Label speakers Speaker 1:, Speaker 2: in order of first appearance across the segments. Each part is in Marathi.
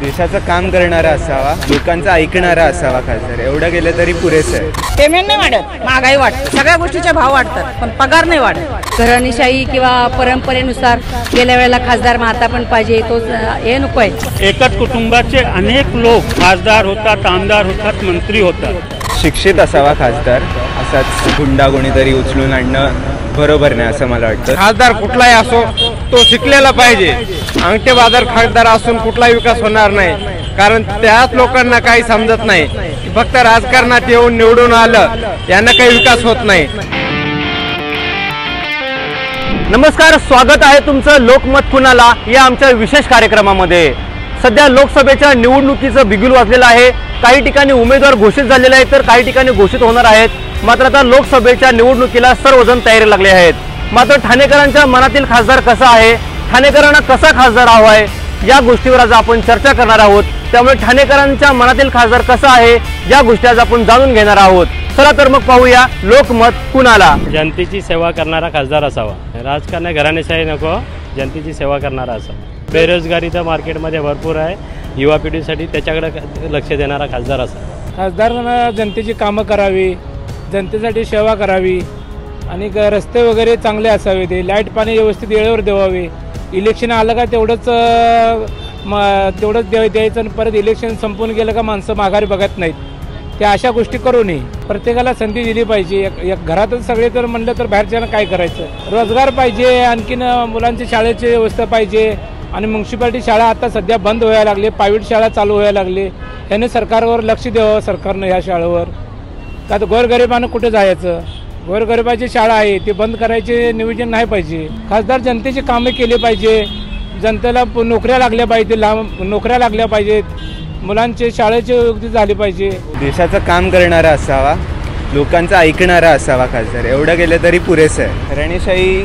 Speaker 1: देशाचं काम करणारा असावा लोकांचं ऐकणारा असावा खासदार. एवढं गेलं तरी पुरेसं आहे.
Speaker 2: पेमेंट नाही वाढत महागाई वाढते. सगळ्या गोष्टीचे भाव वाढतात पण पगार नाही वाढत.
Speaker 3: घराणीशाही किंवा परंपरेनुसार गेल्या वेळेला खासदार महाता पण पाहिजे तो हे नको आहे.
Speaker 4: एकच कुटुंबाचे अनेक लोक खासदार होतात आमदार होतात मंत्री होतात.
Speaker 1: शिक्षित असावा खासदार असाच गुंडा कोणीतरी उचलून आणणं बरोबर नाही असं मला वाटतं.
Speaker 5: खासदार कुठलाही असो तो शिकलेला पाहिजे. अंगठे बाजार खासदार असून कुठलाही विकास होणार नाही. कारण त्याच लोकांना काही समजत नाही. फक्त राजकारणात येऊन निवडून आलं यांना काही विकास होत नाही.
Speaker 6: नमस्कार स्वागत आहे तुमचं लोकमत कुणाला या आमच्या विशेष कार्यक्रमामध्ये. सध्या लोकसभेच्या निवडणुकीचं बिगुल वाजलेलं आहे. काही ठिकाणी उमेदवार घोषित झालेले आहेत तर काही ठिकाणी घोषित होणार आहेत. मात्र आता लोकसभेच्या निवडणुकीला सर्वजण तयारी लागले आहेत. मात्र ठाणेकरांच्या मनातील खासदार कसा आहे? ठाणेकरांना कसा खासदार हवा आहे? या गोष्टीवर आज आपण चर्चा करणार आहोत. त्यामुळे ठाणेकरांच्या मनातील खासदार कसा आहे? या गोष्टी आज आपण जाणून घेणार आहोत. चला तर मग पाहूया लोकमत कुणाला?
Speaker 4: जनतेची सेवा करणारा खासदार असावा. राजकारण घराणेशाही नको जनतेची सेवा करणारा असावा. बेरोजगारी तर मार्केटमध्ये भरपूर आहे. युवा पिढीसाठी त्याच्याकडे लक्ष देणारा खासदार असावा.
Speaker 7: खासदारांना जनतेची कामं करावी जनतेसाठी सेवा करावी आणि रस्ते वगैरे चांगले असावे ते. लाइट पाणी व्यवस्थित वेळेवर द्यावे. इलेक्शन आलं का तेवढंच म तेवढंच द्याय द्यायचं आणि परत इलेक्शन संपून गेलं का माणसं माघारी बघत नाहीत. त्या अशा गोष्टी करू नये. प्रत्येकाला संधी दिली पाहिजे. एक- एक घरातच सगळे तर म्हणलं तर बाहेरच्यानं काय करायचं? रोजगार पाहिजे आणखीन मुलांची शाळेची व्यवस्था पाहिजे. आणि म्युन्सिपाल्टी शाळा आता सध्या बंद व्हायला लागली. प्रायव्हेट शाळा चालू व्हायला लागली. याने सरकारवर लक्ष द्यावं सरकारनं ह्या शाळेवर. का आता गोरगरिबानं कुठे जायचं? गोरगरिबाची शाळा आहे ती बंद करायचे नियोजन नाही पाहिजे. खासदार जनतेची कामे केली पाहिजे. जनतेला नोकऱ्या लागल्या पाहिजे लांब नोकऱ्या लागल्या पाहिजेत. मुलांचे शाळेची योग्य झाली पाहिजे.
Speaker 1: देशाचं काम करणारा असावा लोकांचं ऐकणारा असावा खासदार एवढं गेलं तरी पुरेसं आहे. घराणेशाही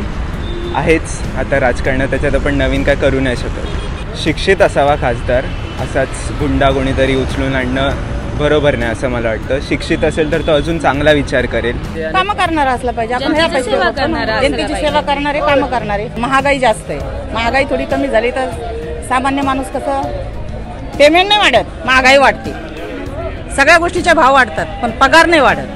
Speaker 1: आहेच आता राजकारणात त्याच्यात आपण नवीन काय करू नाही शकत. शिक्षित असावा खासदार असाच गुंडा कोणीतरी उचलून आणणं बरोबर नाही असं मला वाटतं. शिक्षित असेल तर तो अजून चांगला विचार करेल.
Speaker 2: कामं करणारा असला पाहिजे. आपण ह्या पैसे जनतेची सेवा करणारे कामं करणारे. महागाई जास्त आहे. महागाई थोडी कमी झाली तर सामान्य माणूस कसं पेमेंट नाही वाढत. महागाई वाढते. सगळ्या गोष्टीचे भाव वाढतात पण पगार नाही वाढत.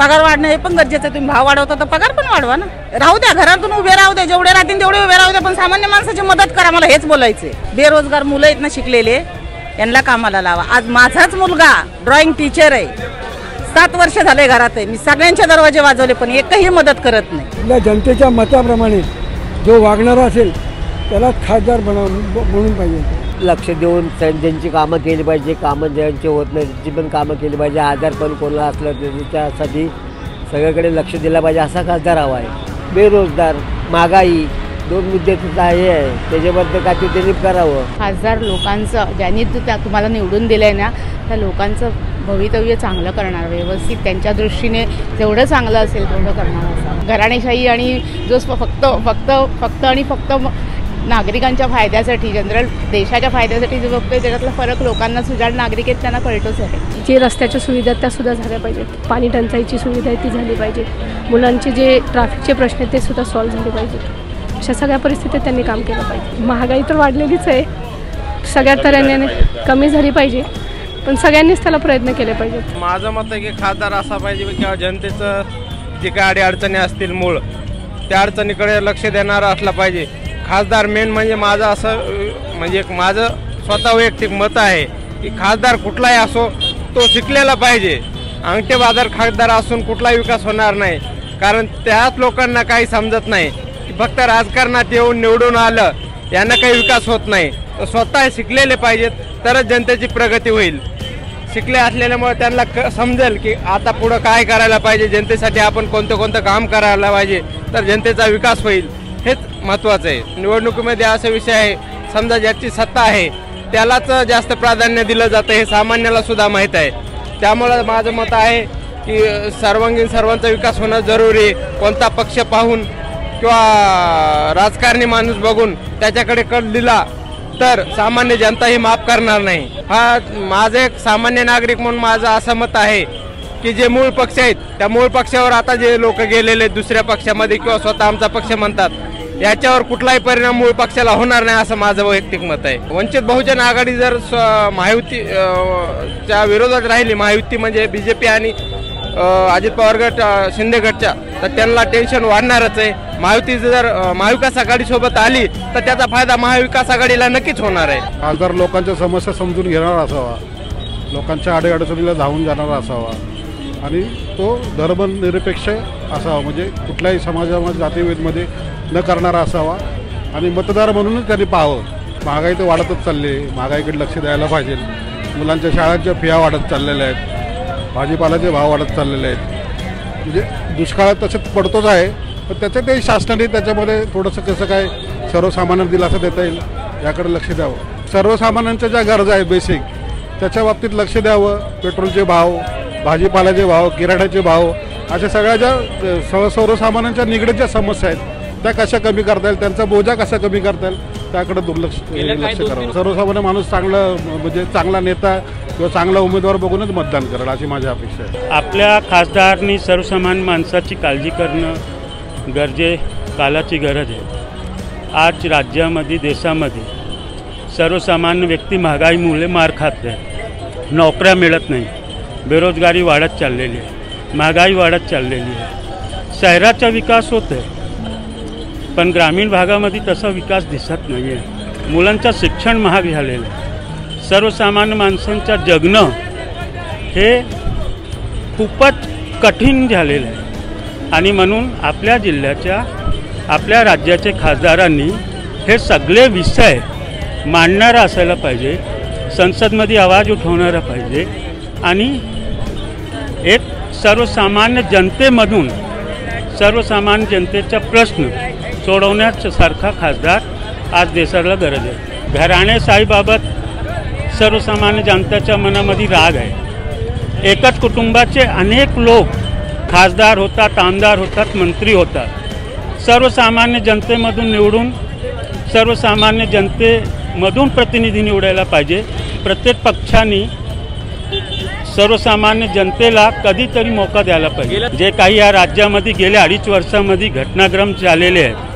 Speaker 2: पगार वाढणं हे पण गरजेचं आहे. तुम्ही भाव वाढवता तर पगार पण वाढवा ना. राहू द्या घरातून उभे राहू द्या. जेवढे राहतील तेवढे उभे राहू द्या. पण सामान्य माणसाची मदत करा. मला हेच बोलायचे बेरोजगार मुलं आहेत ना शिकलेले. यांना कामाला लावा. आज माझाच मुलगा ड्रॉइंग टीचर आहे. सात वर्ष झाले घरात आहे. मी सगळ्यांचे दरवाजे वाजवले पण एकही मदत करत नाही.
Speaker 8: आपल्या जनतेच्या मताप्रमाणे जो वागणारा असेल त्याला खासदार बनव म्हणून पाहिजे.
Speaker 9: लक्ष देऊन ज्यांची कामं केली पाहिजे कामं ज्यांची होत नाही त्यांची पण कामं केली पाहिजे आजार पण कोणाला असलं तर त्याच्यासाठी सगळीकडे लक्ष दिलं पाहिजे असा खासदार हवा आहे. बेरोजगार महागाई दोन मुद्दे सुद्धा हे आहे. त्याच्याबद्दल काय त्यांनी करावं.
Speaker 10: खासदार लोकांचं ज्यांनी तुम्हाला निवडून दिलं आहे ना त्या लोकांचं भवितव्य चांगलं करणार व्यवस्थित त्यांच्या दृष्टीने जेवढं चांगलं असेल तेवढं करणार असावं घराणेशाही आणि जो फक्त फक्त फक्त आणि फक्त नागरिकांच्या फायद्यासाठी जनरल देशाच्या फायद्यासाठी जो बघतोय त्याच्यातला फरक लोकांना सुद्धा नागरिक आहेत त्यांना कळतोच आहे.
Speaker 11: जे रस्त्याच्या सुविधा आहेत त्या सुद्धा झाल्या पाहिजेत. पाणी टंचाईची सुविधा आहे ती झाली पाहिजे मुलांचे जे ट्रॅफिकचे प्रश्न आहेत ते सुद्धा सॉल्व्ह झाले पाहिजेत. अशा सगळ्या परिस्थितीत त्यांनी काम केलं पाहिजे. महागाई तर वाढलेलीच आहे. सगळ्या तऱ्हेने कमी झाली पाहिजे. पण सगळ्यांनीच त्याला प्रयत्न केले पाहिजेत
Speaker 5: माझं मत आहे की खासदार असा पाहिजे किंवा जनतेचं जे काही अडी अडचणी असतील मूळ त्या अडचणीकडे लक्ष देणारा असला पाहिजे. खासदार मेन म्हणजे माझं असं म्हणजे एक माझं स्वतः वैयक्तिक मत आहे की खासदार कुठलाही असो तो शिकलेला पाहिजे. अंगठे बाजार खासदार असून कुठलाही विकास होणार नाही. कारण त्याच लोकांना काही समजत नाही. की फक्त राजकारणात येऊन निवडून आलं यांना काही विकास होत नाही. तर स्वतः शिकलेले पाहिजेत तरच जनतेची प्रगती होईल. शिकले असलेल्यामुळे त्यांना क समजेल की आता पुढं काय करायला पाहिजे जनतेसाठी आपण कोणतं कोणतं काम करायला पाहिजे तर जनतेचा विकास होईल. हेच महत्त्वाचं आहे. निवडणुकीमध्ये असा विषय आहे समजा ज्याची सत्ता आहे त्यालाच जास्त प्राधान्य दिलं जातं हे सामान्याला सुद्धा माहीत आहे. त्यामुळं माझं मत आहे की सर्वांगीण सर्वांचा विकास होणं जरुरी आहे. कोणता पक्ष पाहून किंवा राजकारणी माणूस बघून त्याच्याकडे कल दिला तर सामान्य जनता ही माफ करणार नाही. हा माझं एक सामान्य नागरिक म्हणून माझं असं मत आहे की जे मूळ पक्ष आहेत त्या मूळ पक्षावर आता जे लोक गेलेले दुसऱ्या पक्षामध्ये किंवा स्वतः आमचा पक्ष म्हणतात याच्यावर कुठलाही परिणाम मूळ पक्षाला होणार नाही असं माझं वैयक्तिक मत आहे. वंचित बहुजन आघाडी जर स्व- महायुती च्या विरोधात राहिली महायुती म्हणजे बीजेपी आणि अजित पवार गट शिंदे गटच्या. तर त्यांना टेन्शन वाढणारच आहे. महायुती जर महाविकास आघाडीसोबत आली तर त्याचा फायदा महाविकास आघाडीला नक्कीच होणार आहे.
Speaker 12: खासदार लोकांच्या समस्या समजून घेणारा असावा. लोकांच्या अडीअडचणीला धावून जाणारा असावा. आणि तो धर्मनिरपेक्ष असावा. म्हणजे कुठल्याही समाजामध्ये जातीभेदमध्ये न करणारा असावा. आणि मतदार म्हणूनच त्यांनी पाहावं. महागाई तर वाढतच चालली आहे. महागाईकडे लक्ष द्यायला पाहिजे. मुलांच्या शाळांच्या फिया वाढत चाललेल्या आहेत. भाजीपाल्याचे भाव वाढत चाललेले आहेत. म्हणजे दुष्काळात तसं पडतोच आहे पण त्याच्यातही शासनाने त्याच्यामध्ये थोडंसं कसं काय सर्वसामान्यांना दिलासा देता येईल याकडे लक्ष द्यावं. सर्वसामान्यांच्या ज्या गरजा आहेत बेसिक त्याच्या बाबतीत लक्ष द्यावं. पेट्रोलचे भाव भाजीपाल्याचे भाव किराण्याचे भाव अशा सगळ्या ज्या सर्वसामान्यांच्या निगडीत ज्या समस्या आहेत त्या कशा कमी करता येईल त्यांचा बोजा कसा कमी करता येईल त्याकडे दुर्लक्ष लक्ष करावं. सर्वसामान्य माणूस चांगला म्हणजे चांगला नेता किंवा चांगला उमेदवार बघूनच मतदान करेल अशी माझी अपेक्षा आहे.
Speaker 13: आपल्या खासदारनी सर्वसामान्य माणसाची काळजी करणं गरजे कालाची गरज आहे. आज राज्यामध्ये देशामध्ये सर्वसामान्य व्यक्ती महागाईमुळे मार खात आहे नोकऱ्या मिळत नाही. बेरोजगारी वाढत चाललेली आहे. महागाई वाढत चाललेली आहे. शहराचा विकास होत आहे पण ग्रामीण भागामध्ये तसा विकास दिसत नाही आहे मुलांचं शिक्षण महाग झालेलं आहे. सर्वसामान्य माणसांचं जगणं हे खूपच कठीण झालेलं आहे. आणि म्हणून आपल्या जिल्ह्याच्या आपल्या राज्याच्या खासदारांनी हे सगळे विषय मांडणारा असायला पाहिजे संसदमध्ये आवाज उठवणारा पाहिजे आणि एक सर्वसामान्य जनतेमधून सर्वसामान्य जनतेचा प्रश्न सोडवण्यासारखा खासदार आज देशाला गरज आहे. घराणेशाहीबाबत सर्वसामान्य जनतेच्या मनामध्ये राग आहे. एकच कुटुंबाचे अनेक लोक खासदार होतात आमदार होतात मंत्री होतात. सर्वसामान्य जनतेमधून निवडून सर्वसामान्य जनतेमधून प्रतिनिधी निवडायला पाहिजे. प्रत्येक पक्षाने सर्वसामान्य जनतेला कधीतरी मोका द्यायला पाहिजे. जे काही या राज्यामध्ये गेल्या अडीच वर्षामध्ये घटनाक्रम झालेले आहेत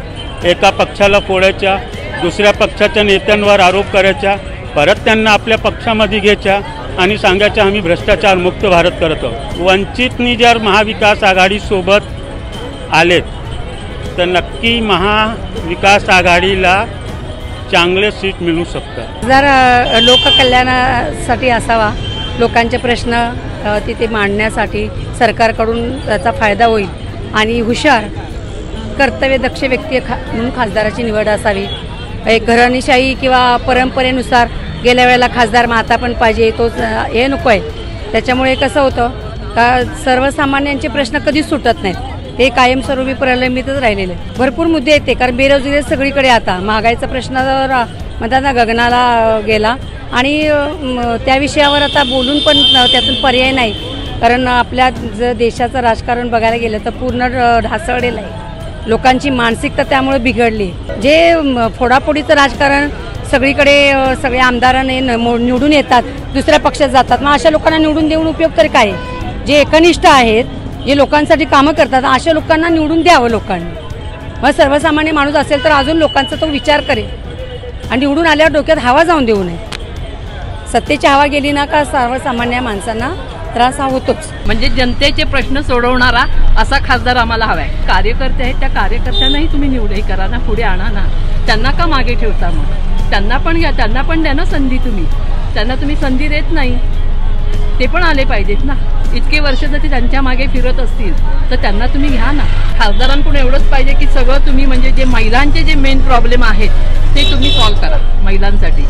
Speaker 13: एका पक्षाला फोडायच्या दुसऱ्या पक्षाच्या नेत्यांवर आरोप करायचा परत त्यांना आपल्या पक्षामध्ये घ्यायच्या आणि सांगायच्या आम्ही भ्रष्टाचार मुक्त भारत करत आहोत. वंचितनी जर महाविकास आघाडीसोबत आलेत तर नक्की महाविकास आघाडीला चांगले सीट मिळू शकतात.
Speaker 3: जर लोककल्याणासाठी असावा लोकांचे प्रश्न तिथे मांडण्यासाठी सरकारकडून त्याचा फायदा होईल आणि हुशार कर्तव्यदक्ष व्यक्ती खा म्हणून खासदाराची निवड असावी. एक घराणीशाही किंवा परंपरेनुसार गेल्या वेळेला खासदार माता पण पाहिजे तोच हे नको आहे त्याच्यामुळे कसं होतं का सर्वसामान्यांचे प्रश्न कधीच सुटत नाहीत. ते कायमस्वरूपी प्रलंबितच राहिलेले भरपूर मुद्दे येते कारण बेरोजगारी सगळीकडे आता. महागाईचा प्रश्न जर म्हणतात ना गगनाला गेला आणि त्या विषयावर आता बोलून पण त्यातून पर्याय नाही. कारण आपल्या जर देशाचं राजकारण बघायला गेलं तर पूर्ण ढासळलेलं आहे. लोकांची मानसिकता त्यामुळे बिघडली. जे फोडाफोडीचं राजकारण सगळीकडे सगळे आमदारांनी न- मो- निवडून येतात दुसऱ्या पक्षात जातात मग अशा लोकांना निवडून देऊन उपयोग तर काय? आहे? जे एकनिष्ठ आहेत जे लोकांसाठी कामं करतात अशा लोकांना निवडून द्यावं लोकांनी. मग सर्वसामान्य माणूस असेल तर अजून लोकांचा तो विचार करेल. आणि निवडून आल्यावर डोक्यात हवा जाऊन देऊ नये. सत्तेची हवा गेली ना का सर्वसामान्य माणसांना त्रास हा होतोच.
Speaker 14: म्हणजे जनतेचे प्रश्न सोडवणारा असा खासदार आम्हाला हवाय. कार्यकर्ते आहेत त्या कार्यकर्त्यांनाही तुम्ही निवडही करा ना पुढे आणा ना. त्यांना का मागे ठेवता मग? त्यांना पण घ्या त्यांना पण द्या ना संधी तुम्ही. त्यांना तुम्ही संधी देत नाही. ते पण आले पाहिजेत ना. इतके वर्ष जर ते त्यांच्या मागे फिरत असतील तर त्यांना तुम्ही घ्या ना. खासदारांकडून एवढंच पाहिजे की सगळं तुम्ही म्हणजे जे महिलांचे जे मेन प्रॉब्लेम आहेत ते तुम्ही सॉल्व्ह करा महिलांसाठी.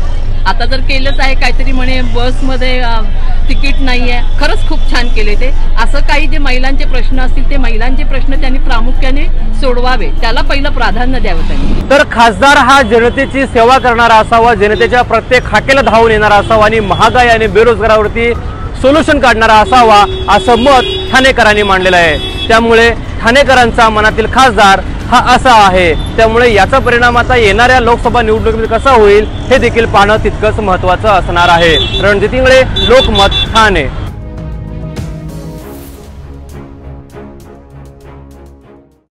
Speaker 14: आता जर केलंच आहे काहीतरी म्हणे बसमध्ये तिकीट नाही आहे खरंच खूप छान केले ते. असं काही जे महिलांचे प्रश्न असतील ते महिलांचे प्रश्न त्यांनी प्रामुख्याने सोडवावे. त्याला पहिलं प्राधान्य द्यावं त्यांनी.
Speaker 6: तर खासदार हा जनतेची सेवा करणारा असावा जनतेच्या प्रत्येक हाकेला धावून येणारा असावा आणि महागाई आणि बेरोजगारावरती सोल्युशन काढणारा असावा असं मत ठाणेकरांनी मांडलेलं आहे. त्यामुळे ठाणेकरांचा मनातील खासदार हा असा आहे. त्यामुळे याचा परिणाम आता येणाऱ्या लोकसभा निवडणुकीत कसा होईल हे देखील पाहणं तितकंच महत्त्वाचं असणार आहे. रणजित इंगळे लोकमत ठाणे.